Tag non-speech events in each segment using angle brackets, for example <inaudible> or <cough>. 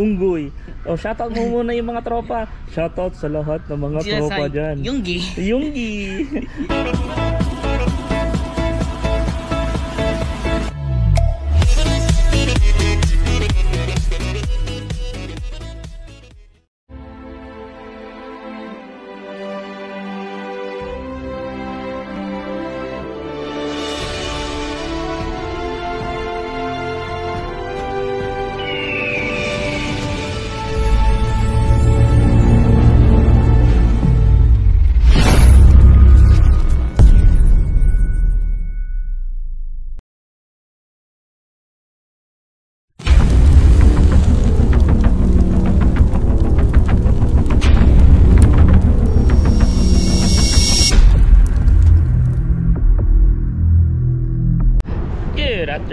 unggoy. O, shoutout mo muna yung mga tropa. Shoutout sa lahat ng mga Sila tropa sa dyan. Yunggi. Yunggi. <laughs>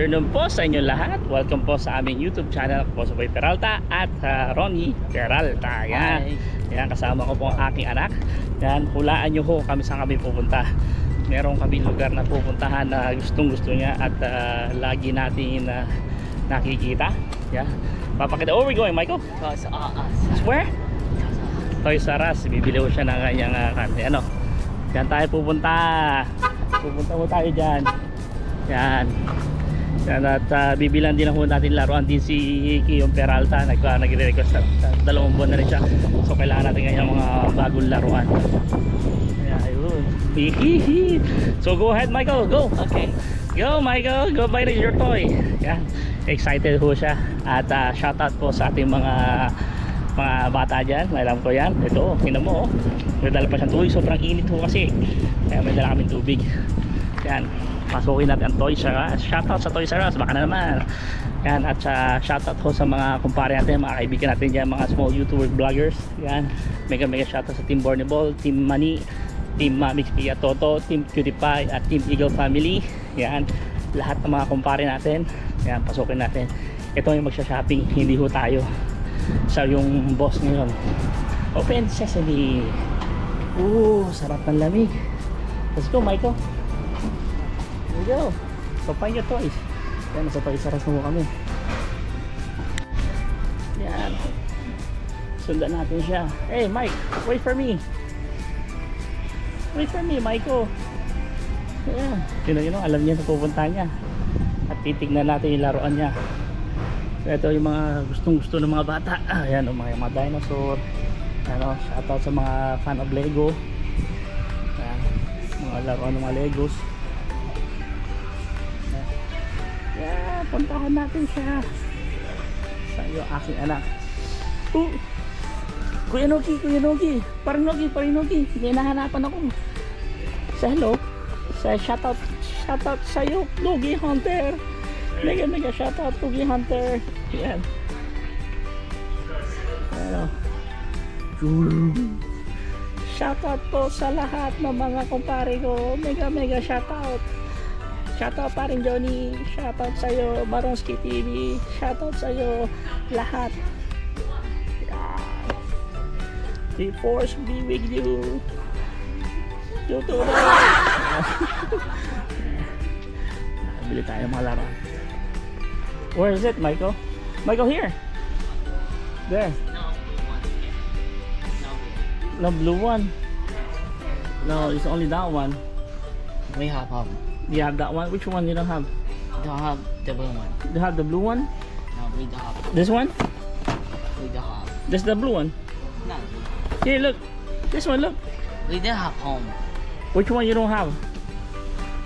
afternoon po sa inyo lahat. Welcome po sa aming YouTube channel. Po sa Boy Peralta at uh, Ronnie Peralta. Yan. Yan, kasama ko po ang aking anak. Yan, hulaan nyo ho kami saan kami pupunta. Meron kami lugar na pupuntahan na gustong gusto niya at uh, lagi natin uh, nakikita. Yan. Papakita. Oh, we're going, Michael. Cause uh, us. Where? Toys R Us. Bibili ko siya ng kanyang uh, ano. Diyan tayo pupunta. Pupunta mo tayo dyan. Yan. Yan at uh, bibilan din ako natin laruan din si Kiyon Peralta. Nag, uh, nagre-request na dalawang buwan na rin siya. So kailangan natin ngayon ng mga bagong laruan. Ayan. So go ahead Michael, go. Okay. Go Michael, go buy your toy. Yan. Excited ho siya. At uh, shoutout po sa ating mga mga bata dyan. Alam ko yan. Ito, tingnan mo. Oh. May dala pa siyang tubig. Sobrang init ho kasi. Kaya may dala kaming tubig. Yan. Pasukin natin ang Toys R Us. Shoutout sa Toys R Us. Baka na naman. Yan. At uh, shoutout ho sa mga kumpare natin, mga kaibigan natin dyan, mga small YouTuber vloggers. Yan. Mega mega shoutout sa Team Bornable, Team Mani, Team uh, Mix Pia Toto, Team Cutie Pie, at Team Eagle Family. Yan. Lahat ng mga kumpare natin. Yan. Pasukin natin. Ito yung magsha-shopping. Hindi ho tayo. Siya yung boss ngayon. Open Sesame. Ooh, sarap ng lamig. Let's go, Michael. Go. Your toys. Yan, nasa na po kami. Yan. Sundan natin siya. Hey, Mike, wait for me. Wait for me, Michael. Yan. Sino yun, alam niya sa pupunta niya. At titignan natin yung laruan niya. So, ito yung mga gustong gusto ng mga bata. Ayan, yung mga, yung mga dinosaur. Ano, shoutout sa mga fan of Lego. Ayan, mga laruan ng mga Legos. Puntahan natin siya. Sa iyo, aking anak. Oh, Kuya Nogi, Kuya Nogi. Parang Nogi, parang Nogi. May nahanapan ako. Sa hello. Sa shoutout, shoutout sa iyo, Nogi Hunter. Mega mega shoutout, Nogi Hunter. Yan. Ano. Shoutout po sa lahat ng mga kumpare ko. Mega mega shoutout. Shoutout pa rin Johnny. Shoutout sa iyo Baronski TV. Shoutout sa iyo lahat. The force be with you. YouTube. <laughs> Bili tayo mga laro. Where is it, Michael? Michael, here. There. No blue one. No, it's only that one. We have um. You have that one? Which one you don't have? Don't have the blue one. You have the blue one? No, we don't have. This one? We don't have. This is the blue one. No. Here, look. This one, look. We don't have home. Which one you don't have?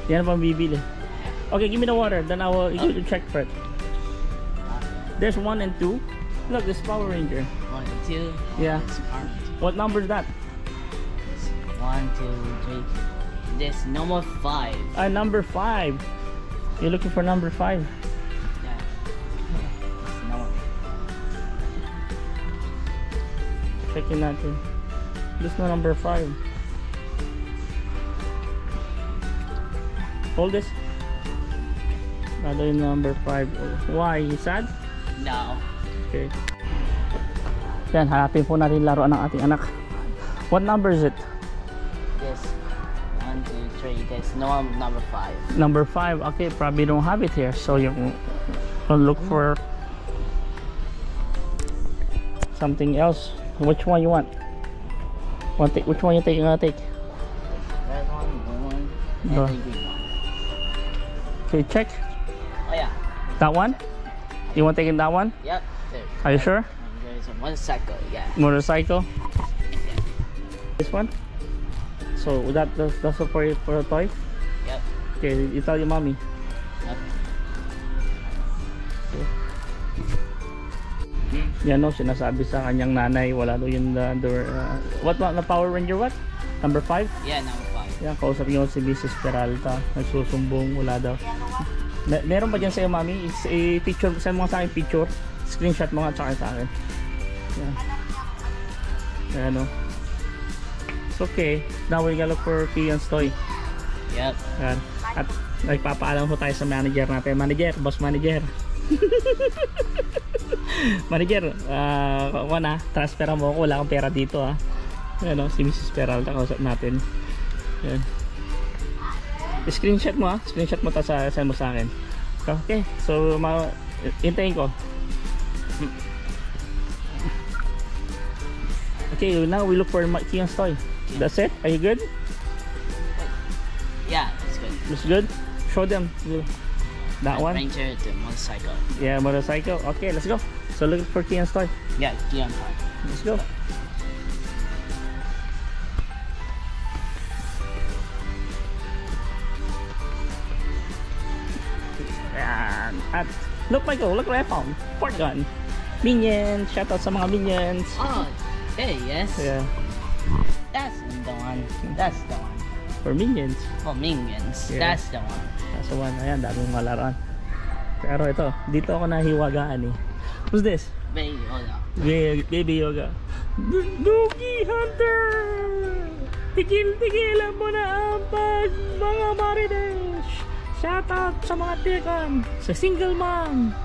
Yan pang bibili. Okay, give me the water. Then I will you check for it. There's one and two. Look, this Power Ranger. One, and two. Yeah. What number is that? One, two, three. This number five. Uh, number five. You're looking for number five. Yeah. This number. Checkin natin. This no number five. Hold this. Another number five. Why? You sad? No. Okay. Yan, hanapin po natin laruan ng ating anak. What number is it? This. One, two, three. This no number five. Number five. Okay, probably don't have it here. So you will look for something else. Which one you want? Want take, which one you take? You gonna take? Red one, blue one, and the green one. Okay, check. Oh yeah. That one? You want taking that one? Yep. There. Are you sure? There's a motorcycle. Yeah. Motorcycle? This one? So that that's, that's for for a toy? Yep. Okay, you tell your mommy. Yep. Yan no, sinasabi sa kanyang nanay, wala daw yung uh, door. uh, what what na Power Ranger what? Number 5? Yeah, number five. Yan, kausap niyo si Mrs. Peralta. Nagsusumbong, wala daw. Me- meron ba dyan sa'yo, mami? Is, eh, picture, send mo sa akin picture. Screenshot mo nga sa akin. Yan. Ayan o. It's okay. Now we're gonna look for Kian's toy. Yep. Yan. At nagpapaalam ko tayo sa manager natin. Manager, boss manager. <laughs> manager, ah, uh, na, transfer mo ako. Wala akong pera dito ha. Yan o, si Mrs. Peralta kausap natin. Yan. Screenshot mo ha. Screenshot mo ta sa send mo sa akin. Okay. So, ma hintayin ko. Okay, now we look for Kian's toy. That's it? Are you good? Yeah, it's good. Looks good? Show them. That one? Ranger, the motorcycle. Yeah, motorcycle. Okay, let's go. So look for Kian's toy. Yeah, Keon Park. Let's go. Ayan. At look Michael, look what I found. Port gun. Minions. Shout out sa mga minions. Oh, hey, yes. Yeah. That's the one. That's the one. For minions. For minions. Yeah. That's the one. Nasa one. Ayan, daming malaran. Pero ito, dito ako nahiwagaan eh. Who's this? Baby, on. Baby, baby yoga. Doogie Hunter! Tigil-tigilan mo na ang pag mga marites! Shout out sa mga tikan! Sa single mom!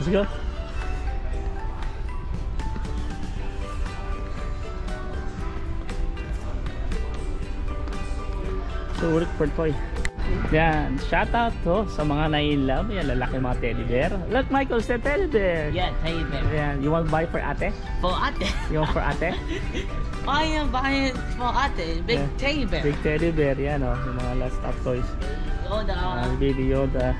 Let's go! So, work for toy. Yan, shout out to sa mga nai-love. Yan, lalaki mga teddy bear. Look, Michael, sa teddy bear. Yeah, teddy bear. Yan, you want buy for ate? For ate. You want for ate? I am buying for ate. Big Yeah. teddy bear. Big teddy bear, yan oh. Yung mga last top toys. Ah, on. Baby Yoda.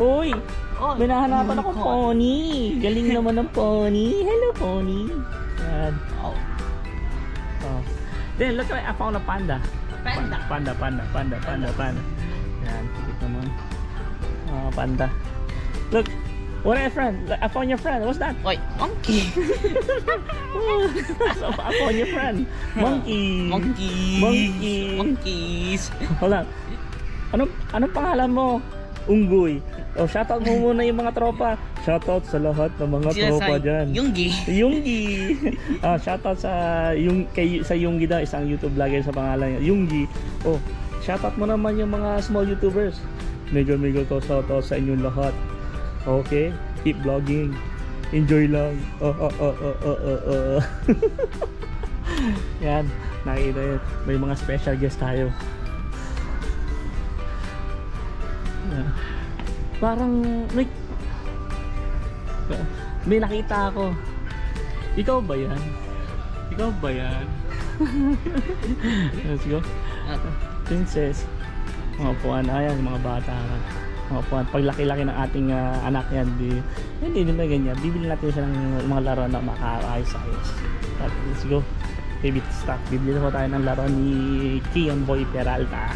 Uy! Oh, May nahanapan ako pony. Galing naman ng pony. Hello, pony. Yan. Oh, Oh. Then, look, I found a panda. Panda. Panda, panda, panda, panda, panda. Yan, tikit naman. Ah, panda. Look, what a friend. I found your friend. What's that? Wait, monkey. <laughs> I found your friend. Monkey. Monkeys. Monkey. Monkeys. Hold on. Ano, anong pangalan mo? Unggoy. O, shoutout mo muna yung mga tropa. Shoutout sa lahat ng mga tropa dyan. Yunggi. Yunggi. <laughs> ah, shoutout sa yung kay sa Yunggi daw, isang YouTube vlogger sa pangalan niya. Yunggi. Oh, shoutout mo naman yung mga small YouTubers. Mega mega ko shoutout sa inyong lahat. Okay? Keep vlogging. Enjoy lang. Oh, oh, oh, oh, oh, oh, oh. <laughs> Yan, nakita yun. May mga special guest tayo. Yan. Parang may may nakita ako. Ikaw ba yan? Ikaw ba yan? <laughs> Let's go. Ah. Princess. Mga puwan. Ayan, mga bata ka. Mga puwan. Paglaki-laki ng ating uh, anak yan. Di, hindi naman ganyan. Bibili natin siya ng mga laro na makaayos-ayos. Let's go. Baby stock. Bibili na tayo ng laro ni Kion Boy Peralta.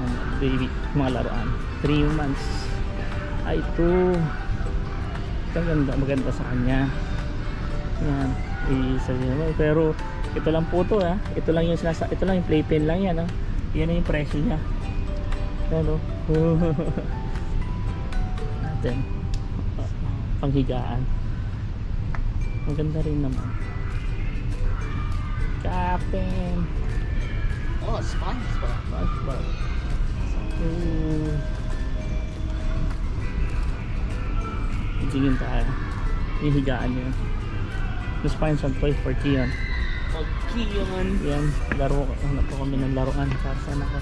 Um, baby, mga laruan. 3 months. Ay, 2 maganda, maganda sa kanya. Yan isa yun. Oh, pero ito lang po to ha. Ito lang yung sinasa ito lang yung playpen lang yan ha. Yan yung presyo niya. Ano <laughs> natin. Panghigaan. Maganda rin naman. Captain! Oh spice pala spice pala Tingin tayo. Yung higaan niya. Mas find some toy for Kian. For Keon. Yan, laro. Hanap po kami ng laruan para sa anak ko.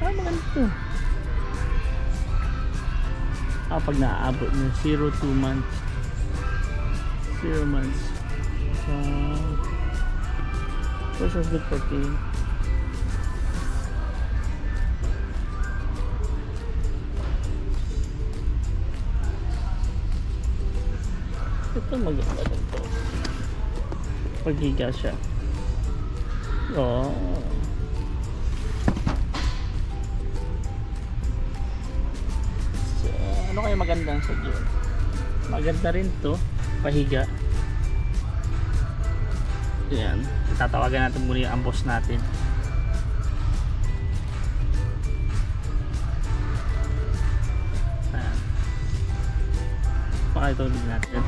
Ah, maganda to. Ah, pag naaabot na 0 2 months. 0 months. So, this is good for tea. Ito maganda rin to. Paghiga siya. Oh. So, ano kaya maganda sa dyan? Maganda rin to. Pahiga. Yan. Tatawagan natin muna yung boss natin. Ayan. Pakituloy natin.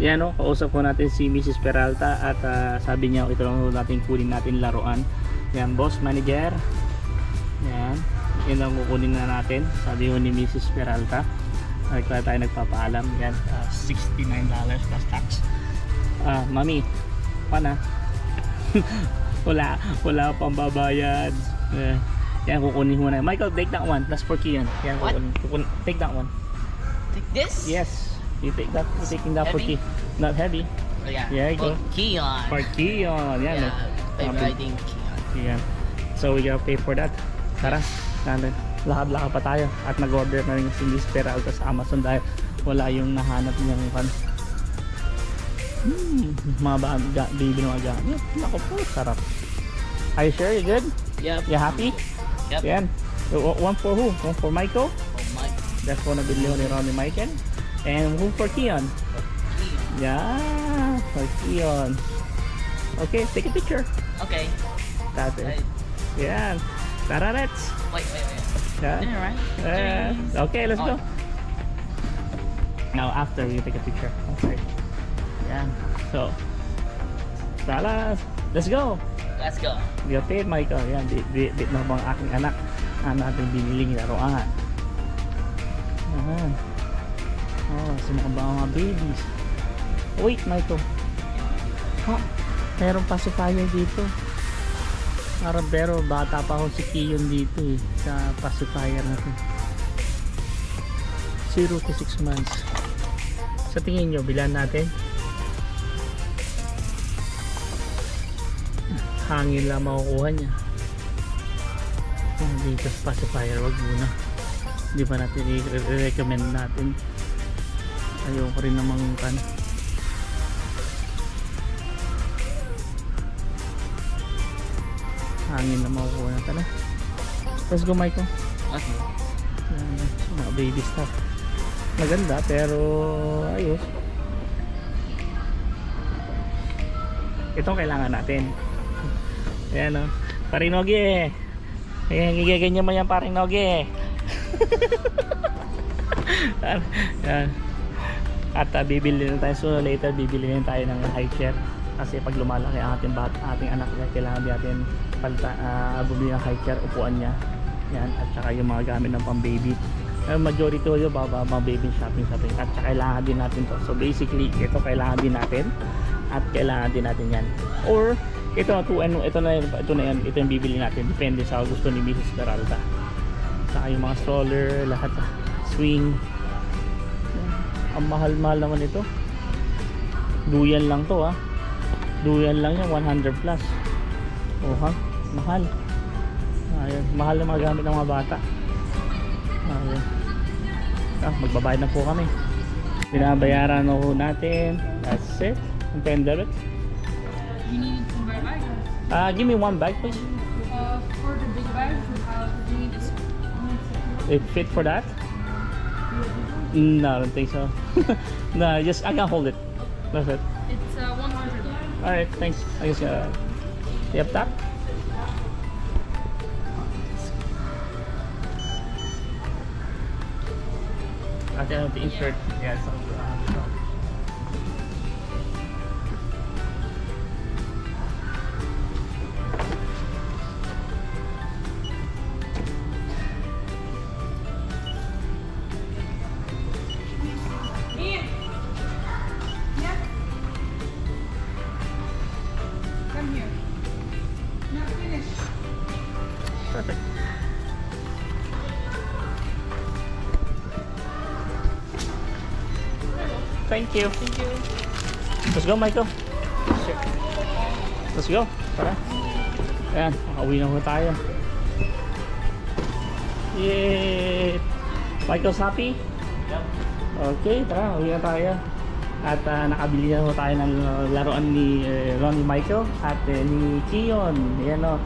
Yan o, kausap ko natin si Mrs. Peralta at ah, sabi niya ito lang natin kunin natin laruan. Yan, boss manager. Yan. Yan ang kukunin na natin. Sabi ko ni Mrs. Peralta. Nagkala tayo nagpapaalam. Yan, ah, $69 plus tax. Ah, mami, pana. <laughs> wala, wala pang babayad. Eh, yan, kukunin mo na. Michael, take that one. That's for Kian. Yan, kukunin. Take that one. Take this? Yes. You take that. You're taking that for Heavy? Ki. Not heavy. Oh, yeah. Yeah, go. For Keon. For Kion. Yan. yeah. eh. I'm riding Keon. Yan. So we gotta pay for that. Tara. Natin. Lakad-lakad pa tayo. At nag-order na rin si Miss Peralta sa Amazon dahil wala yung nahanap niyang kan. Hmm, mga baga, baby mga gamit. Naku po, sarap. Are you sure? You good? Yep. You happy? Yep. Yan. O- One for who? One for Michael? Oh my. That's for nabili ko ni Ronnie Michael. And one for Kion. Keon. Yeah, for Kion. Okay, take a picture. Okay. Tate. Wait, Yan. Tara, let's. wait, wait. wait. Yeah. Yeah, right? Uh, okay, let's go. Oh. Now after we take a picture. Okay. Yan. So, tara, let's go. Let's go. We have paid Michael. Yan, di, di, di na bang aking anak ang natin biniling laruan. Yan. Oh, sa mga ba mga babies. Wait, Michael. Ha? Meron pacifier dito. Parang pero bata pa ako si Kiyon dito eh. Sa pacifier natin. 0 to 6 months. Sa tingin nyo, bilan natin? hangin lang makukuha niya oh, dito sa pacifier wag muna hindi pa natin i-recommend natin ayoko rin namang kan hangin na makukuha natin ano? let's go Michael. Okay. Yan, mga baby stuff. Maganda pero ayos. Itong kailangan natin. Ayan o paring noge ayan gigaganyan mo yan paring noge <laughs> yan at uh, bibili na tayo. So later bibili na tayo ng high chair. Kasi pag lumalaki ang ating bat ating anak kailangan din natin palta, uh, bumili ng high chair upuan niya. Yan at saka yung mga gamit ng pang baby ang majority ko yun baba mga baby shopping shopping at saka kailangan din natin to. So basically ito kailangan din natin. At kailangan din natin yan. Or ito na ano, ito na yun, ito na yan. Ito yung bibili natin. Depende sa gusto ni Mrs. Peralta. Saka yung mga stroller lahat. Ah, swing ang mahal-mahal naman ito. Duyan lang to ah. Duyan lang yan 100 plus. Oh ha? Mahal. Ayun. Mahal na mga gamit ng mga bata. Ayun. Ah, magbabayad na po kami. Binabayaran na po natin. That's it. Ang bag bag? ah give me one bag please. Uh, for the big bags, uh, it fit for that no I don't think so <laughs> no just I can hold it that's it It's uh, 100. Alright, thanks. I guess, uh, you have that? I think I have to insert. Yeah, some, uh, perfect. Thank you. Thank you. Let's go, Michael. Let's go. Tara. Ayan, makauwi na ho tayo. Yay! Michael's happy? Okay, tara, uwi na tayo. At ah, nakabili na tayo ng uh, laruan ni uh, Ronnie Michael at uh, ni Kion. Yan o.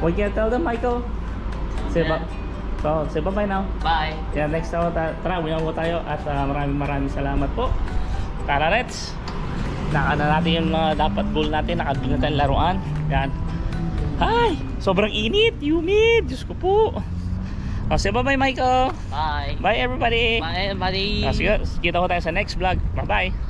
What can tell them, Michael? Say ba so, say bye-bye now. Bye. Kaya next time, ta- tara, na po tayo at ah, maraming maraming salamat po. Tara, Reds. Naka na natin yung mga dapat goal natin. Nakabili na tayong laruan. Yan. Hi! Sobrang init, humid. Diyos ko po. O, say bye-bye, Michael. Bye. Bye, everybody. Bye, everybody. Ah, sige, kita ko tayo sa next vlog. Bye-bye.